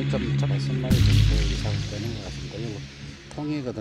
그 마늘 좀 다섯 마리 정도 이상 되는 것 같습니다. 이거 통이거든.